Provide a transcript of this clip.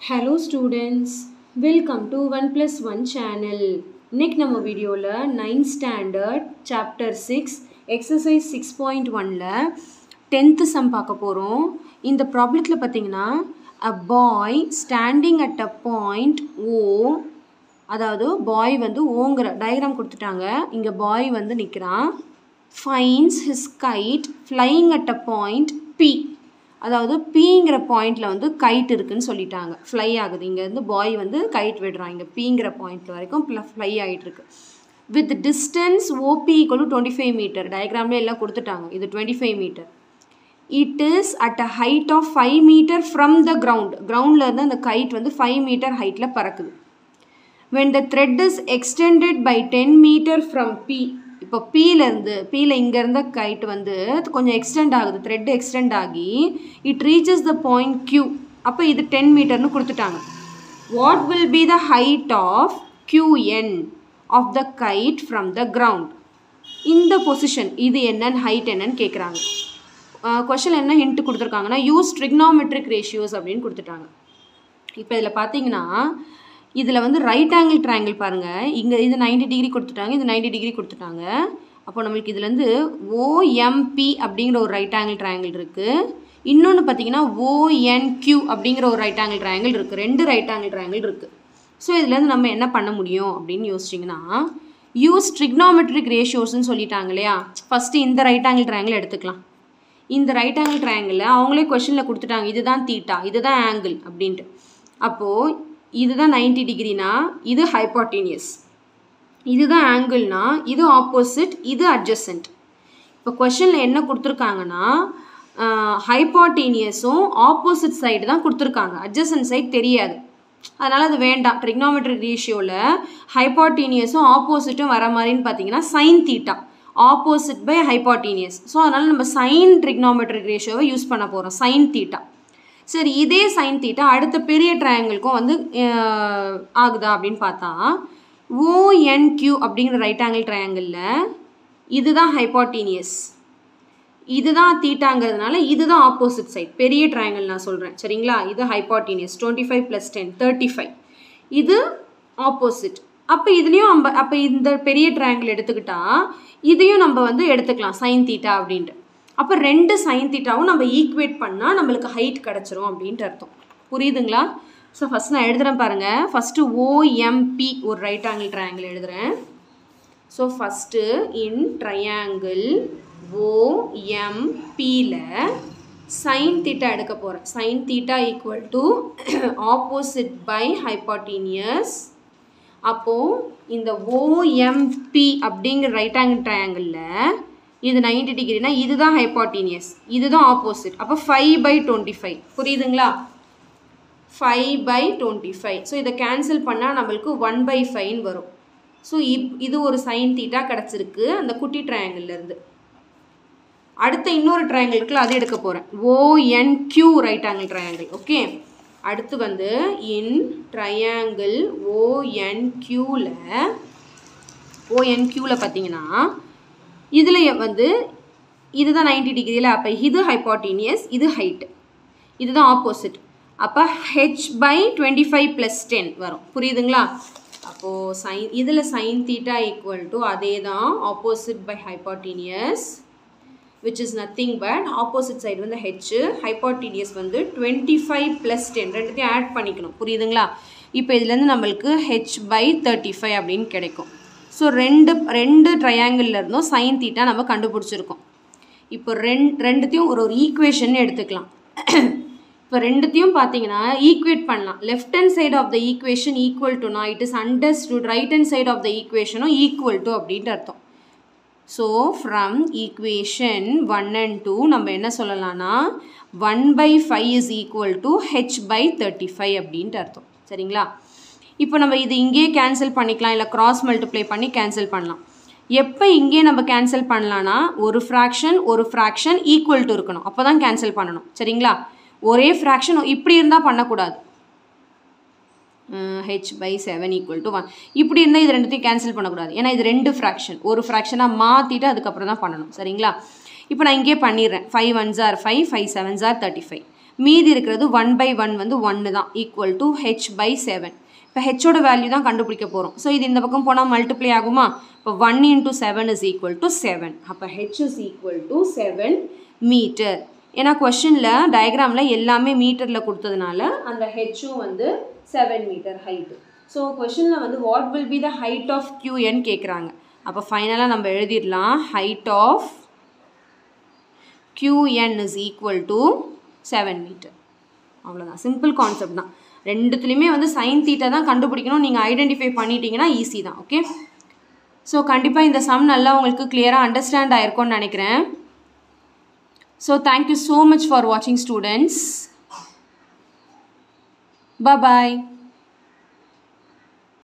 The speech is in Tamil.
Hello students welcome to one plus one channel இன்னைக்கு நம்ம வீடியோவில் ninth standard chapter six exercise six point ஒனில் டென்த்து சம் பார்க்க போகிறோம் இந்த ப்ராப்ளத்தில் பார்த்தீங்கன்னா a boy standing at a point O அதாவது பாய் வந்து ஓங்கிற டயக்ராம் கொடுத்துட்டாங்க. இங்கே பாய் வந்து நிற்கிறான் finds his kite flying at a point P அதாவது பிங்கிற பாயிண்டில் வந்து கைட் இருக்குன்னு சொல்லிட்டாங்க. ஃப்ளை ஆகுது. இங்கேருந்து பாய் வந்து கைட் விடுறான். இங்கே பிங்கிற பாயிண்ட் வரைக்கும் ஃப்ளை ஆகிட்டுருக்கு with distance OP equal to twenty five metre டயக்ராம்லேயே எல்லாம் கொடுத்துட்டாங்க. இது twenty five metre it is at a height of five metre from the ground கிரவுண்ட்லேருந்து அந்த கைட் வந்து ஃபைவ் மீட்டர் ஹைட்டில் பறக்குது. When the thread is extended by ten metre from P இப்போ பீலேருந்து பீல இங்கேருந்து கைட் வந்து கொஞ்சம் எக்ஸ்டெண்ட் ஆகுது த்ரெட் எக்ஸ்டெண்ட் ஆகி it reaches the point Q அப்போ இது டென் மீட்டர்னு கொடுத்துட்டாங்க. What will be the height of QN of the kite from the ground இந்த பொசிஷன் இது என்னன்னு ஹைட் என்னன்னு கேட்குறாங்க கொஷின் என்ன ஹிண்ட் கொடுத்துருக்காங்கன்னா யூஸ் ட்ரிக்னாமெட்ரிக் ரேஷியோஸ் அப்படின்னு கொடுத்துட்டாங்க. இப்போ இதில் பார்த்தீங்கன்னா இதில் வந்து ரைட் ஆங்கிள் ட்ரையாங்கிள் பாருங்கள் இங்கே இது நைன்டி டிகிரி கொடுத்துட்டாங்க இது நைன்டி டிகிரி கொடுத்துட்டாங்க. அப்போ நம்மளுக்கு இதுலேருந்து ஓஎம்பி அப்படிங்கிற ஒரு ரைட் ஆங்கிள் ட்ரையாங்கிள் இருக்குது இன்னொன்று பார்த்தீங்கன்னா ஓஎன்கியூ அப்படிங்கிற ஒரு ரைட் ஆங்கிள் ட்ரையாங்கிள் இருக்குது ரெண்டு ரைட் ஆங்கிள் ட்ரையாங்கிள் இருக்குது ஸோ இதுலேருந்து நம்ம என்ன பண்ண முடியும் அப்படின்னு யோசிச்சிங்கன்னா யூஸ் ட்ரிக்னாமெட்ரிக் ரேஷியோஸ்ன்னு சொல்லிட்டாங்க இல்லையா? ஃபஸ்ட்டு இந்த ரைட் ஆங்கிள் ட்ரையாங்கிள் எடுத்துக்கலாம். இந்த ரைட் ஆங்கிள் ட்ரையாங்கிளில் அவங்களே கொஷனில் கொடுத்துட்டாங்க இதுதான் தீட்டா இதுதான் ஆங்கிள் அப்படின்ட்டு. அப்போது இதுதான் நைன்டி டிகிரினா இது ஹைப்பாட்டினியஸ் இதுதான் ஆங்கிள்னா இது ஆப்போசிட் இது அட்ஜசன்ட் இப்போ கொஷனில் என்ன கொடுத்துருக்காங்கன்னா ஹைப்பாட்டீனியஸும் ஆப்போசிட் சைடு தான் கொடுத்துருக்காங்க. அட்ஜசன்ட் சைடு தெரியாது. அதனால் அது வேண்டாம். ட்ரிக்னாமெட்ரிக் ரேஷியோவில் ஹைப்பாட்டீனியஸும் ஆப்போசிட்டும் வர மாதிரின்னு பார்த்தீங்கன்னா sine theta opposite by hypotenuse so அதனால் நம்ம சைன் ட்ரிக்னாமெட்ரிக் ரேஷியோவை யூஸ் பண்ண போகிறோம் சைன் தீட்டா சரி இதே சைன் தீட்டா அடுத்த பெரிய ட்ரையாங்கிள்க்கும் வந்து ஆகுதா அப்படின்னு பார்த்தா ஓஎன்கியூ அப்படிங்கிற ரைட் ஆங்கிள் ட்ரையாங்கிளில் இதுதான் ஹைப்பாட்டீனியஸ் இதுதான் தீட்டாங்கிறதுனால இதுதான் ஆப்போசிட் சைட் பெரிய ட்ரையாங்கிள் நான் சொல்கிறேன் சரிங்களா? இது hypotenuse twenty five plus ten thirty five இது ஆப்போசிட் அப்போ இதுலேயும் நம்ம அப்போ இந்த பெரிய ட்ரையாங்கிள் எடுத்துக்கிட்டால் இதையும் நம்ம வந்து எடுத்துக்கலாம் சைன் தீட்டா அப்படின்ட்டு. அப்போ ரெண்டு சைன் தீட்டாவும் நம்ம ஈக்குவேட் பண்ணால் நம்மளுக்கு ஹைட் கிடச்சிரும் அப்படின்ட்டு அர்த்தம். புரியுதுங்களா? ஸோ ஃபஸ்ட் நான் எழுதுகிறேன் பாருங்கள் ஃபஸ்ட்டு ஓஎம்பி ஒரு ரைட் ஆங்கிள் ட்ரையாங்கிள் எழுதுகிறேன் ஸோ ஃபஸ்ட்டு இன் ட்ரையாங்கிள் ஓஎம்பியில் சைன் தீட்டா எடுக்க போகிறேன் sine theta equal to opposite by hypotenuse அப்போது இந்த ஓஎம்பி அப்படிங்கிற ரைட் ஆங்கிள் ட்ரையாங்கிளில் இது நைன்டி டிகிரினா இதுதான் ஹைப்பாட்டீனியஸ் இதுதான் ஆப்போசிட் அப்போ ஃபைவ் பை டுவெண்ட்டி ஃபைவ் புரியுதுங்களா? Five by twenty five so இதை கேன்சல் பண்ணால் நம்மளுக்கு ஒன் பை ஃபைவ்னு வரும். ஸோ இப் இது ஒரு சைன் தீட்டா கிடச்சிருக்கு அந்த குட்டி ட்ரையாங்கிள்லேருந்து அடுத்த இன்னொரு ட்ரையாங்கிள் இருக்குல்ல அதை எடுக்க போகிறேன் ONQ right angle triangle okay அடுத்து வந்து இன் ட்ரையாங்கிள் ஓஎன் கியூவில் ஓஎன் கியூவில் பார்த்தீங்கன்னா இதில் வந்து இதுதான் நைன்டி டிகிரியில் அப்போ இது ஹைப்பாட்டினியஸ் இது ஹைட்டு இதுதான் ஆப்போசிட் அப்போ H by twenty five plus ten வரும். புரியுதுங்களா? அப்போது சைன் இதில் சைன் தீட்டா ஈக்குவல் டு அதே தான் opposite by hypotenuse which is nothing but opposite side வந்து ஹெச் ஹைப்பாட்டினியஸ் வந்து டுவெண்ட்டி ஃபைவ் ப்ளஸ் டென் ரெண்டுத்தையும் ஆட் பண்ணிக்கணும். புரியுதுங்களா? இப்போ இதுலேருந்து நம்மளுக்கு ஹெச் பை தேர்ட்டி ஃபைவ் அப்படின்னு கிடைக்கும். ஸோ ரெண்டு ரெண்டு ட்ரையாங்கிளில் இருந்தும் சைன் தீட்டா நம்ம கண்டுபிடிச்சிருக்கோம். இப்போ ரெண் ரெண்டுத்தையும் ஒரு ஒரு ஈக்குவேஷன் எடுத்துக்கலாம். இப்போ ரெண்டுத்தையும் பார்த்தீங்கன்னா ஈக்குவேட் பண்ணலாம். Left hand side of the equation equal டுனா it is understood right hand side of the ஈக்குவேஷனும் equal to அப்படின்ட்டு அர்த்தம். So from equation one and two நம்ம என்ன சொல்லலாம்னா one by five is equal to H by thirty five அப்படின்ட்டு அர்த்தம். சரிங்களா? இப்போ நம்ம இது இங்கேயே கேன்சல் பண்ணிக்கலாம் இல்லை க்ராஸ் மல்டிப்ளை பண்ணி கேன்சல் பண்ணலாம். எப்போ இங்கே நம்ம கேன்சல் பண்ணலான்னா ஒரு ஃப்ராக்ஷன் ஒரு ஃப்ராக்ஷன் ஈக்குவல் டு இருக்கணும். அப்போ தான் கேன்சல் பண்ணணும். சரிங்களா? ஒரே ஃப்ராக்ஷன் இப்படி இருந்தால் பண்ணக்கூடாது. H by seven equal to one இப்படி இருந்தால் இது ரெண்டுத்தையும் கேன்சல் பண்ணக்கூடாது. ஏன்னா இது ரெண்டு ஃப்ராக்ஷன் ஒரு ஃப்ராக்ஷனாக மாற்றிட்டு அதுக்கப்புறம் தான் பண்ணணும். சரிங்களா? இப்போ நான் இங்கே பண்ணிடுறேன். ஃபைவ் ஒன் ஜார் ஃபைவ் ஃபைவ் செவன் ஜார் தேர்ட்டி ஃபைவ் மீதி இருக்கிறது ஒன் பை ஒன் வந்து ஒன்று தான். Equal to H by seven இப்போ ஹெச்சோட வேல்யூ தான் கண்டுபிடிக்க போகிறோம் ஸோ இது இந்த பக்கம் போனால் மல்டிப்ளை ஆகுமா? இப்போ one into seven is equal to seven அப்போ H is equal to seven metre ஏன்னா கொஷனில் டயக்ராமில் எல்லாமே மீட்டரில் கொடுத்ததுனால அந்த ஹெச்சும் வந்து செவன் மீட்டர் ஹைட்டு ஸோ கொஷனில் வந்து what will be the height of QN கேட்குறாங்க அப்போ ஃபைனலாக நம்ம எழுதிடலாம். Height of QN is equal to seven metre அவ்வளோதான் சிம்பிள் கான்செப்ட் தான். ரெண்டுத்துலேயுமே வந்து சைன் தீட்டா தான் கண்டுபிடிக்கணும். நீங்கள் ஐடென்டிஃபை பண்ணிட்டீங்கன்னா ஈஸி தான் ஓகே ஸோ கண்டிப்பாக இந்த சம் நல்லா உங்களுக்கு கிளியராக அண்டர்ஸ்டாண்ட் ஆயிருக்கும்னு நினைக்கிறேன். So thank you so much for வாட்சிங் ஸ்டூடெண்ட்ஸ் பாய்